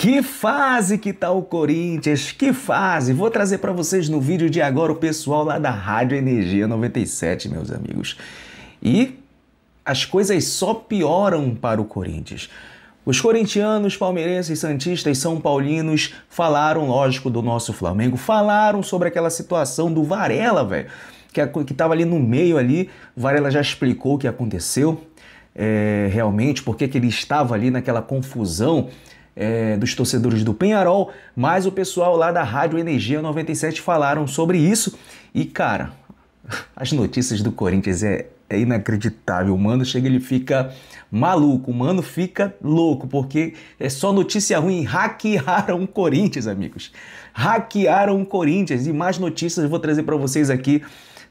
Que fase que tá o Corinthians? Que fase! Vou trazer para vocês no vídeo de agora o pessoal lá da Rádio Energia 97, meus amigos. E as coisas só pioram para o Corinthians. Os corintianos, palmeirenses, santistas, são paulinos falaram, lógico, do nosso Flamengo, falaram sobre aquela situação do Varela, velho, que, que tava ali no meio ali. Varela já explicou o que aconteceu é, realmente, porque que ele estava ali naquela confusão é, dos torcedores do Penharol, mas o pessoal lá da Rádio Energia 97 falaram sobre isso. E, cara, as notícias do Corinthians é, é inacreditável. O mano chega ele fica maluco, o mano fica louco, porque é só notícia ruim. Hackearam o Corinthians, amigos. Hackearam o Corinthians. E mais notícias eu vou trazer para vocês aqui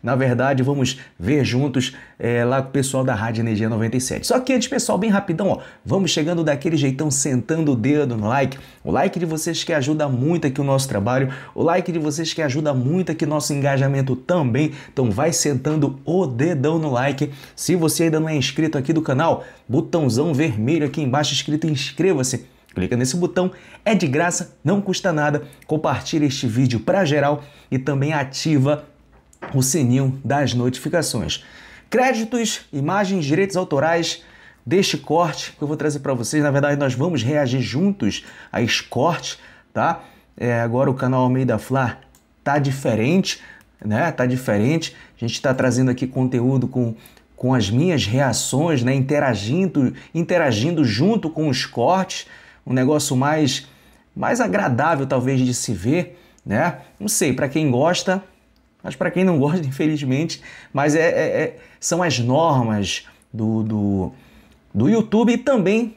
na verdade, vamos ver juntos é, lá com o pessoal da Rádio Energia 97. Só que antes, pessoal, bem rapidão, ó, vamos chegando daquele jeitão, sentando o dedo no like. O like de vocês que ajuda muito aqui o nosso trabalho, o like de vocês que ajuda muito aqui nosso engajamento também. Então vai sentando o dedão no like. Se você ainda não é inscrito aqui do canal, botãozão vermelho aqui embaixo escrito inscreva-se. Clica nesse botão, é de graça, não custa nada. Compartilha este vídeo para geral e também ativa o sininho das notificações. Créditos, imagens, direitos autorais deste corte que eu vou trazer para vocês. Na verdade, nós vamos reagir juntos a esse corte, tá? É, agora o canal Almeida Fla tá diferente, né? Tá diferente. A gente está trazendo aqui conteúdo com, com as minhas reações, né? Interagindo, interagindo junto com os cortes. Um negócio mais, mais agradável, talvez, de se ver, né? Não sei, para quem gosta, mas para quem não gosta, infelizmente, mas é, é, é, são as normas do, do, do YouTube e também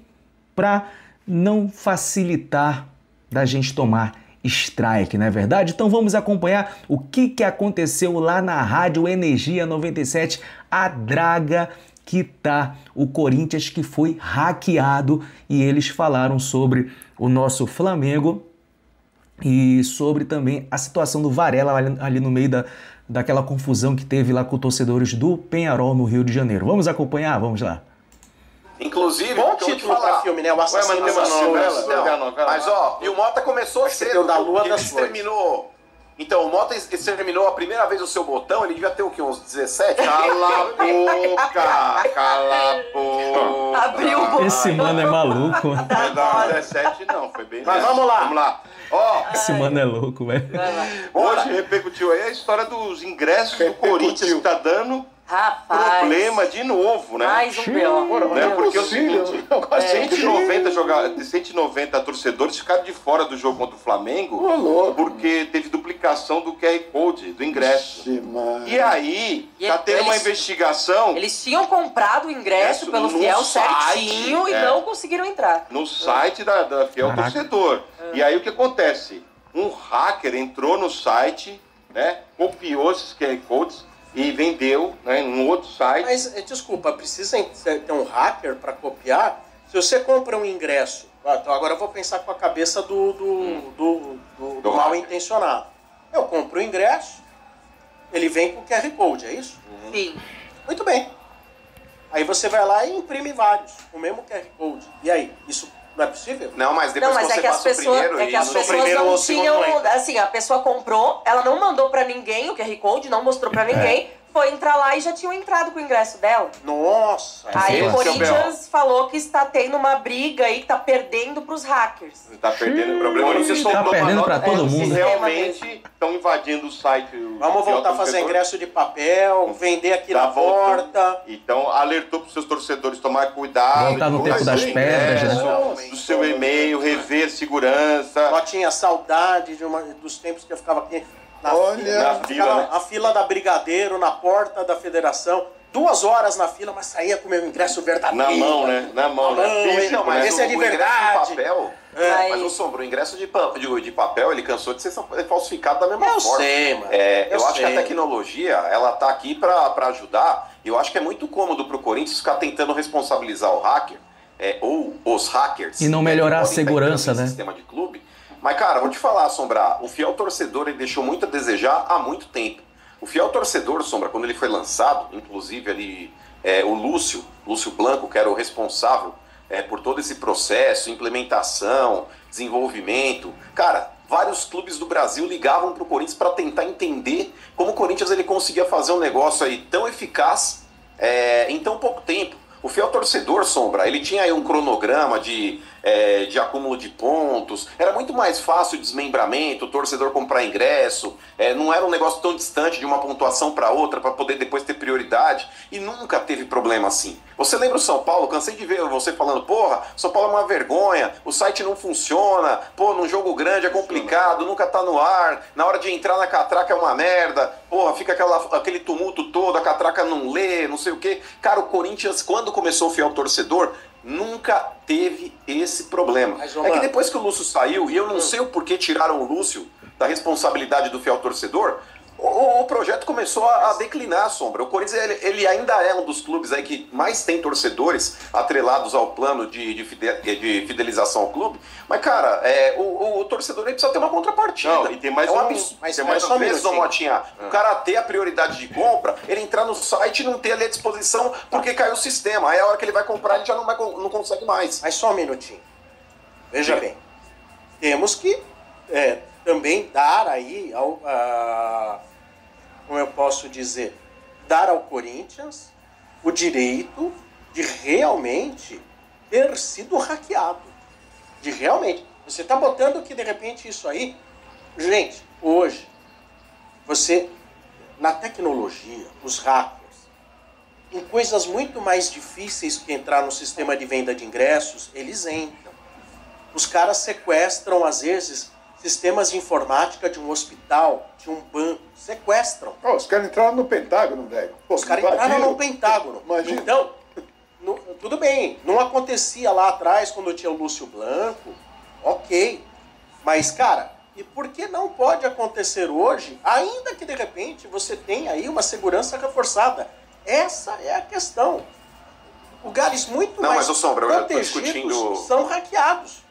para não facilitar da gente tomar strike, não é verdade? Então vamos acompanhar o que, que aconteceu lá na Rádio Energia 97, a draga que tá o Corinthians que foi hackeado e eles falaram sobre o nosso Flamengo e sobre também a situação do Varela ali, ali no meio da, daquela confusão que teve lá com torcedores do Penharol no Rio de Janeiro. Vamos acompanhar? Vamos lá. Inclusive, bom título para filme, né? O assassino Ué, mas, novela, novela, mas ó, e o Mota começou cedo, da Lua das terminou então, o Mota exterminou a primeira vez o seu botão, ele devia ter o quê? Uns 17? Cala a boca! Cala a boca! Abriu o botão. Esse mano é maluco. Não, 17 não, foi bem. Mas vamos lá. Vamos lá. Ó, Esse mano é louco, velho. Hoje repercutiu aí a história dos ingressos do Corinthians que tá dando Rapaz. problema de novo, né? Mais um B.O. Né? Porque é o seguinte, é. 190, joga... 190 torcedores ficaram de fora do jogo contra o Flamengo porque teve duplicação do QR Code, do ingresso. E aí, e tá tendo eles, uma investigação. Eles tinham comprado o ingresso pelo Fiel site, certinho e é, não conseguiram entrar. No site da, da Fiel Caraca. Torcedor. É. E aí o que acontece? Um hacker entrou no site, né? Copiou esses QR Codes e vendeu né, em um outro site. Mas, eh, desculpa, precisa ter um hacker para copiar? Se você compra um ingresso, ah, então agora eu vou pensar com a cabeça do, do, hum. do, do, do mal intencionado. Eu compro o ingresso, ele vem com o QR Code, é isso? Uhum. Sim. Muito bem. Aí você vai lá e imprime vários, o mesmo QR Code. E aí, isso não é possível? Não, mas depois não, mas é que as pessoas, primeiro, é que as pessoas não tinham, assim, a pessoa comprou, ela não mandou para ninguém o QR Code, não mostrou para ninguém. É foi entrar lá e já tinham entrado com o ingresso dela. Nossa! Aí o Corinthians falou que está tendo uma briga aí, que está perdendo para os hackers. Está perdendo. O problema é que Está perdendo para todo mundo. Realmente estão invadindo o site. Vamos voltar a fazer ingresso de papel, vender aqui tá na porta. Então alertou para os seus torcedores tomar cuidado. Voltar no tempo das pedras, né? Do seu e-mail, rever segurança. Só tinha saudade de uma, dos tempos que eu ficava aqui na Olha, fila, na fila, né? a fila da Brigadeiro, na porta da federação. Duas horas na fila, mas saía com o meu ingresso verdadeiro. Na mão, né? Na mão, na né? Físico, não, mas esse é de verdade. papel, é. Mas o Sombra, o ingresso de, de, de, papel, ele cansou de ser falsificado da mesma eu forma. Sei, mano. É, eu, eu acho que a tecnologia, ela tá aqui para ajudar. E eu acho que é muito cômodo pro Corinthians ficar tentando responsabilizar o hacker, é, ou os hackers. E não melhorar a segurança, né? sistema de clube mas, cara, vou te falar, Sombra, o fiel torcedor ele deixou muito a desejar há muito tempo. O fiel torcedor, Sombra, quando ele foi lançado, inclusive ali é, o Lúcio, Lúcio Blanco, que era o responsável é, por todo esse processo, implementação, desenvolvimento. Cara, vários clubes do Brasil ligavam para o Corinthians para tentar entender como o Corinthians ele conseguia fazer um negócio aí tão eficaz é, em tão pouco tempo. O fiel torcedor, Sombra, ele tinha aí um cronograma de é, de acúmulo de pontos. Era muito mais fácil o desmembramento, o torcedor comprar ingresso. É, não era um negócio tão distante de uma pontuação para outra para poder depois ter prioridade. E nunca teve problema assim. Você lembra o São Paulo? Cansei de ver você falando: porra, São Paulo é uma vergonha, o site não funciona, pô, num jogo grande é complicado, nunca tá no ar, na hora de entrar na catraca é uma merda, porra, fica aquela, aquele tumulto todo, a catraca não lê, não sei o quê. Cara, o Corinthians, quando começou o fiel torcedor, nunca teve esse problema. Mas, é que depois que o Lúcio saiu, e eu não hum. sei o porquê tiraram o Lúcio da responsabilidade do fiel torcedor, o, o, projeto começou a, a, declinar, Sombra. O Corinthians ele, ele, ainda é um dos clubes aí que mais tem torcedores atrelados ao plano de, de, de fidelização ao clube. Mas, cara, é, o, o, torcedor ele precisa ter uma contrapartida. Não, e tem mais é um, um absurdo. Mas tem mais uma vez, Motinha. O cara ter a prioridade de compra, ele entrar no site e não ter ali à disposição porque caiu o sistema. Aí a hora que ele vai comprar, ele já não, vai, não consegue mais. Mas só um minutinho. Veja Sim. bem. Temos que é, também dar aí ao, a, como eu posso dizer, dar ao Corinthians o direito de realmente ter sido hackeado. De realmente. Você está botando que de repente isso aí. Gente, hoje, você, na tecnologia, os hackers, em coisas muito mais difíceis que entrar no sistema de venda de ingressos, eles entram. Os caras sequestram, às vezes, sistemas de informática de um hospital, de um banco, sequestram. Oh, os caras entraram no Pentágono, velho. Os caras entraram no Pentágono. Imagina. Então, no, tudo bem, não acontecia lá atrás quando tinha o Lúcio Blanco, ok. Mas, cara, e por que não pode acontecer hoje, ainda que de repente você tenha aí uma segurança reforçada? Essa é a questão. Lugares muito não, mais mas, Sombra, protegidos discutindo... são hackeados.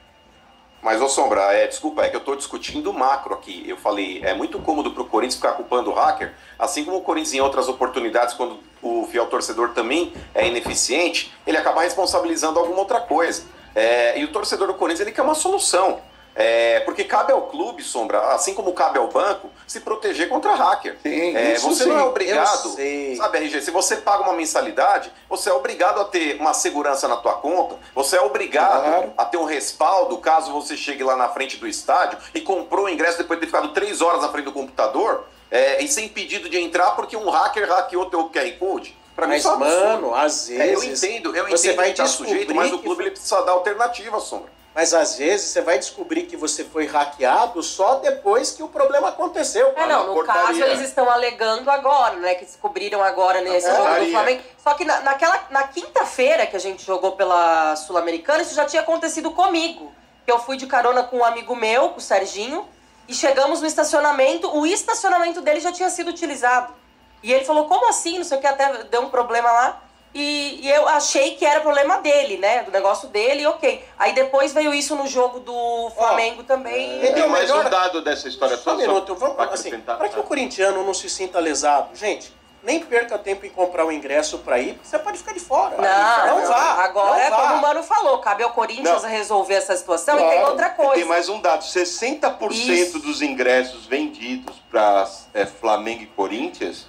Mas, ô Sombra, é, desculpa, é que eu estou discutindo macro aqui. Eu falei, é muito cômodo para o Corinthians ficar culpando o hacker, assim como o Corinthians em outras oportunidades, quando o fiel torcedor também é ineficiente, ele acaba responsabilizando alguma outra coisa. É, e o torcedor do Corinthians ele quer uma solução. É, porque cabe ao clube, Sombra, assim como cabe ao banco, se proteger contra hacker. Sim, é, você sim. não é obrigado, sabe, RG, se você paga uma mensalidade, você é obrigado a ter uma segurança na tua conta, você é obrigado claro. a ter um respaldo caso você chegue lá na frente do estádio e comprou o ingresso depois de ter ficado três horas na frente do computador é, e sem pedido de entrar porque um hacker hackeou teu QR Code. Pra mas, mim, mano, às vezes. É, eu entendo, eu você entendo vai que tá sujeito, mas o clube ele precisa dar alternativa, Sombra. Mas às vezes você vai descobrir que você foi hackeado só depois que o problema aconteceu. É, não, no portaria. caso eles estão alegando agora, né? Que descobriram agora nesse é. jogo do Flamengo. Só que na, naquela, na quinta-feira que a gente jogou pela Sul-Americana, isso já tinha acontecido comigo. Eu fui de carona com um amigo meu, com o Serginho, e chegamos no estacionamento, o estacionamento dele já tinha sido utilizado. E ele falou, como assim? Não sei o que, até deu um problema lá. E, e, eu achei que era problema dele, né? Do negócio dele, ok. Aí depois veio isso no jogo do Flamengo também. É, tem mais melhor... um dado dessa história Só um minuto, vamos, assim, para que o corintiano não se sinta lesado, gente, nem perca tempo em comprar o um ingresso para ir, porque você pode ficar de fora. Não, não vá. Agora não é vá. como o Mano falou, cabe ao Corinthians não. resolver essa situação claro. e tem outra coisa. tem mais um dado, 60% Isso. dos ingressos vendidos para é, Flamengo e Corinthians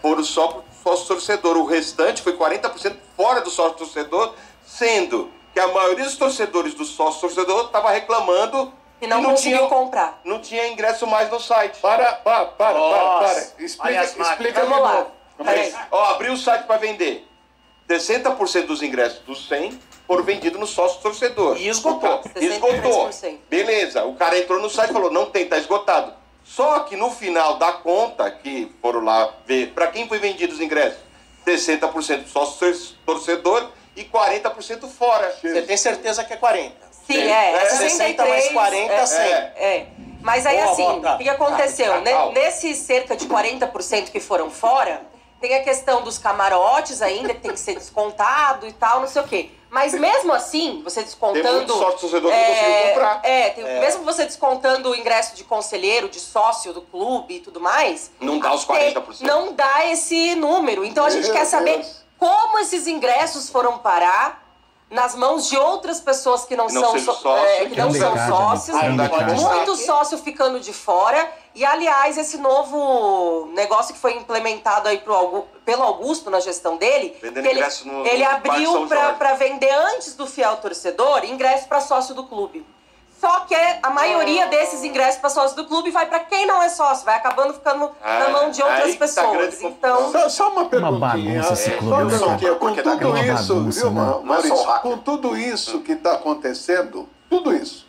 foram só sócio torcedor. O restante foi 40% fora do sócio torcedor, sendo que a maioria dos torcedores do sócio torcedor estava reclamando e não, não conseguiu comprar. Não tinha ingresso mais no site. Para, para, para, para, para. Explica, explica Vamos lá. Ó, abriu o site para vender. 60% dos ingressos dos 100 foram vendidos no sócio torcedor. E esgotou. Esgotou. Beleza. O cara entrou no site e falou: não tem, tá esgotado. Só que no final da conta, que foram lá ver, para quem foi vendido os ingressos? 60% sócio torcedor e 40% fora. Você tem certeza que é 40? Sim, é. é 60 mais 40, é, 100. É. é. Mas aí, boa, assim, o que aconteceu? Ah, tá, Nesse cerca de 40% que foram fora, tem a questão dos camarotes ainda, que tem que ser descontado e tal, não sei o quê. Mas mesmo assim, você descontando. Tem muito sócio torcedor que é, conseguiu comprar. É, tem, é, mesmo você descontando o ingresso de conselheiro, de sócio do clube e tudo mais. Não dá os 40%. Não dá esse número. Então a gente Meu quer saber Deus. como esses ingressos foram parar nas mãos de outras pessoas que não, não são, sócio, é, que não são sócios, muito sócio ficando de fora. E, aliás, esse novo negócio que foi implementado aí pro, pelo Augusto na gestão dele, ele, no, ele no abriu para vender antes do fiel torcedor ingresso para sócio do clube. Só que a maioria ah. desses ingressos para sócio do clube vai para quem não é sócio, vai acabando ficando ah, na mão de outras tá pessoas. Tá então, só, só, uma perguntinha. Uma bagunça esse clube. Só uma perguntinha. Com tudo isso, bagunça, viu, né? Maurício, com tudo isso que está acontecendo, tudo isso,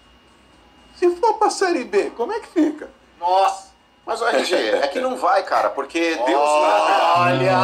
se for para a Série B, como é que fica? Nossa! Mas o RG, é que não vai, cara, porque Deus Olha!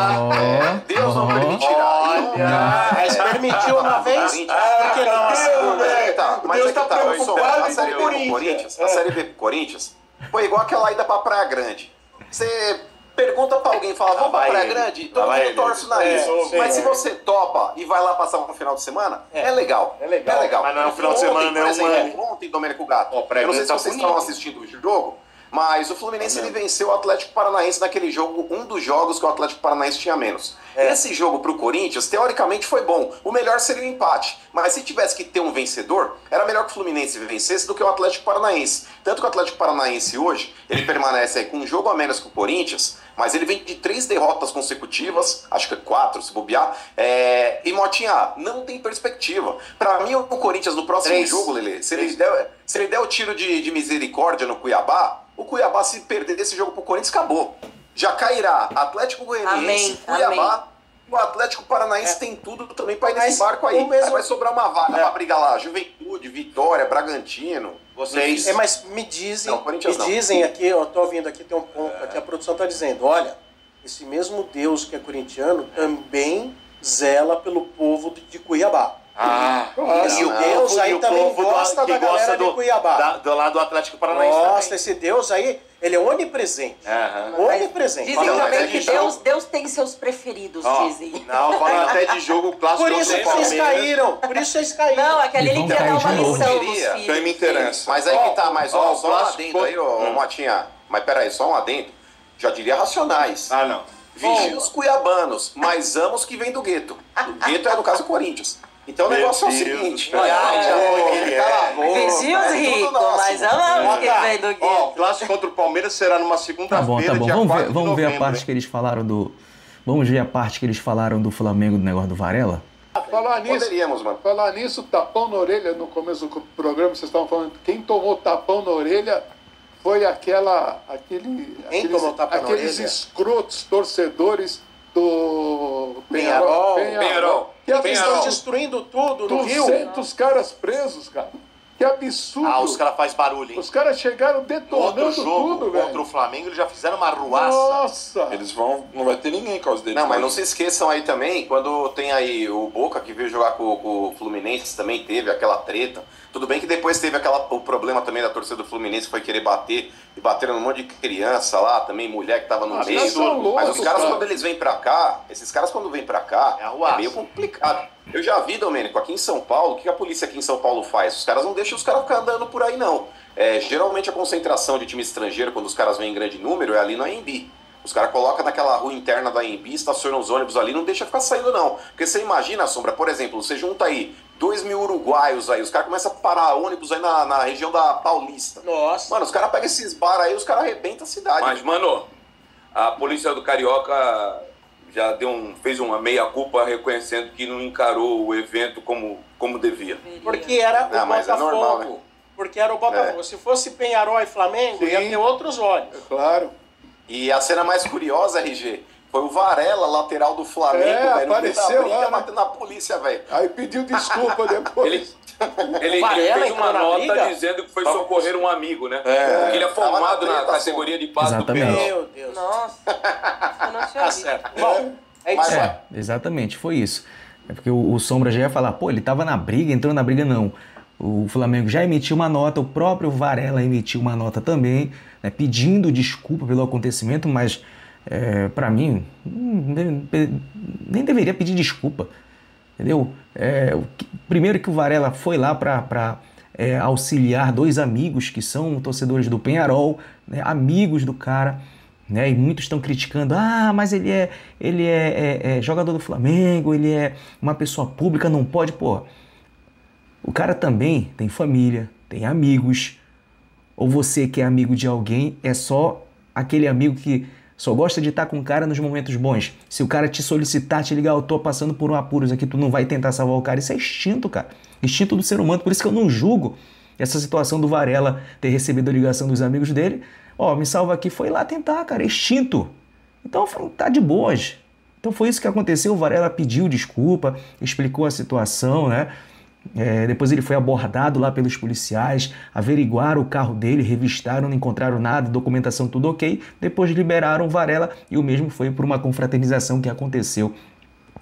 Deus não permitirá. Olha! Mas permitiu uma vez? Por que não a segunda? Tá, mas Deus é que tá, a Série B pro Corinthians, a Série B pro Corinthians, foi igual aquela ida pra Praia Grande. Você pergunta pra alguém, fala, vamos pra Praia Grande? Todo mundo torce o nariz. Mas se você topa e vai lá passar um final de semana, é legal. É legal. É legal. Mas não é um final de semana, não é Ontem, Domênico Gato. Eu não sei se vocês estavam assistindo o jogo. Mas o Fluminense ele venceu o Atlético Paranaense naquele jogo, um dos jogos que o Atlético Paranaense tinha menos. É. Esse jogo pro Corinthians, teoricamente, foi bom. O melhor seria o empate. Mas se tivesse que ter um vencedor, era melhor que o Fluminense vencesse do que o Atlético Paranaense. Tanto que o Atlético Paranaense hoje, ele permanece aí com um jogo a menos que o Corinthians, mas ele vem de três derrotas consecutivas, acho que é quatro, se bobear. É... E Motinha, não tem perspectiva. Para mim, o Corinthians no próximo três. jogo, Lele, se ele, der, se ele der o tiro de, de misericórdia no Cuiabá, o Cuiabá, se perder esse jogo pro Corinthians, acabou. Já cairá Atlético Goianiense, Cuiabá. Amém. O Atlético Paranaense é. tem tudo também para ir nesse Mas barco aí. Mesmo... aí. Vai sobrar uma vaga é. pra brigar lá. Juventude, Vitória, Bragantino. Vocês. É, mas me dizem, não, me não. dizem aqui, eu tô ouvindo aqui, tem um ponto é. aqui, a produção tá dizendo, olha, esse mesmo Deus que é corintiano também zela pelo povo de Cuiabá. Ah, e o Deus aí também gosta da galera do, de Cuiabá. Da, do lado do Atlético Paranaense Nossa, também. esse Deus aí, ele é onipresente. Uhum. Onipresente. Dizem também que Deus, Deus tem seus preferidos, oh, dizem. Não, falando até de jogo clássico. Por isso vocês caíram. Por isso vocês caíram. Não, aquele ele quer dar uma lição filhos. Então me interessa. Mas aí que tá, mas ó, só um adendo aí, ô hum. Motinha. Mas peraí, só um adendo. Já diria racionais. Ah, não. Vigia os cuiabanos, mas amos que vem do gueto. O gueto é, no caso, Corinthians. Então o negócio Deus. é o seguinte. Vizinhos ricos, mas amamos que vem do Gueto. Ó, o clássico contra o Palmeiras será numa segunda-feira. Tá bom, tá bom. Vamos ver, vamos ver a parte que eles falaram do. Vamos ver a parte que eles falaram do Flamengo do negócio do Varela? Falar nisso, Poderíamos, mano. Falar nisso, tapão na orelha, no começo do programa, vocês estavam falando, quem tomou tapão na orelha foi aquela. aquele. Quem aqueles, tomou tapão aqueles na orelha? escrotos torcedores do Penharol. Penharol. Penharol. Que eles estão destruindo tudo no 200 Rio. 200 caras presos, cara. Que absurdo. Ah, os caras fazem barulho, hein? Os caras chegaram detonando jogo, tudo, velho. Contra o Flamengo, eles já fizeram uma ruaça. Nossa! Eles vão. Não vai ter ninguém por causa deles. Não, mas não se esqueçam aí também, quando tem aí o Boca que veio jogar com, com o Fluminense, também teve aquela treta. Tudo bem que depois teve aquela, o problema também da torcida do Fluminense, foi querer bater. E bateram num monte de criança lá, também mulher que tava no ah, meio. Loucos, mas os caras, cara. quando eles vêm pra cá, esses caras, quando vêm pra cá, é, é meio complicado. Eu já vi, Domênico, aqui em São Paulo, o que a polícia aqui em São Paulo faz? Os caras não deixam os caras ficar andando por aí, não. É, geralmente a concentração de time estrangeiro, quando os caras vêm em grande número, é ali no AMB. Os caras colocam naquela rua interna da AMB, estacionam os ônibus ali, não deixa ficar saindo, não. Porque você imagina, Sombra, por exemplo, você junta aí dois mil uruguaios aí, os caras começam a parar ônibus aí na, na região da Paulista. Nossa. Mano, os caras pegam esses bar aí, os caras arrebentam a cidade. Mas, mano, a polícia do Carioca já deu um, fez uma meia-culpa reconhecendo que não encarou o evento como, como devia. Porque era o não, Botafogo. É normal, né? Porque era o Botafogo. É. Se fosse Penharol e Flamengo, Sim. ia ter outros olhos. É claro. E a cena mais curiosa, RG, foi o Varela, lateral do Flamengo, é, velho. Apareceu briga, lá, né? na polícia, velho. Aí pediu desculpa depois. ele, ele, ele fez uma nota dizendo que foi socorrer um amigo, né? É. Ele é formado na, na categoria de passo Exatamente. do Meu Deus. Nossa. Eu não tinha tá certo. Bom, é isso. É, exatamente, foi isso. É porque o, o Sombra já ia falar, pô, ele tava na briga, entrou na briga, não. O Flamengo já emitiu uma nota, o próprio Varela emitiu uma nota também, né, pedindo desculpa pelo acontecimento, mas é, para mim, nem deveria pedir desculpa. Entendeu? É, primeiro que o Varela foi lá para é, auxiliar dois amigos que são torcedores do Penharol, né, amigos do cara, né, e muitos estão criticando, ah, mas ele é, ele é, é, é, jogador do Flamengo, ele é uma pessoa pública, não pode, pô. O cara também tem família, tem amigos. Ou você que é amigo de alguém é só aquele amigo que só gosta de estar com o cara nos momentos bons. Se o cara te solicitar, te ligar, eu tô passando por um apuros aqui, tu não vai tentar salvar o cara. Isso é instinto, cara. Instinto do ser humano. Por isso que eu não julgo essa situação do Varela ter recebido a ligação dos amigos dele. Ó, oh, me salva aqui. Foi lá tentar, cara. É instinto. Então tá de boas. Então foi isso que aconteceu. O Varela pediu desculpa, explicou a situação, né? É, depois ele foi abordado lá pelos policiais, averiguaram o carro dele, revistaram, não encontraram nada, documentação tudo ok. Depois liberaram Varela e o mesmo foi por uma confraternização que aconteceu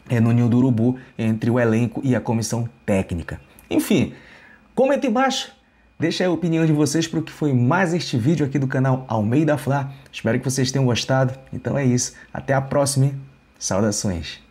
é, no Ninho do Urubu entre o elenco e a comissão técnica. Enfim, comenta embaixo, deixa a opinião de vocês para o que foi mais este vídeo aqui do canal Almeida Fla. Espero que vocês tenham gostado. Então é isso, até a próxima. Saudações.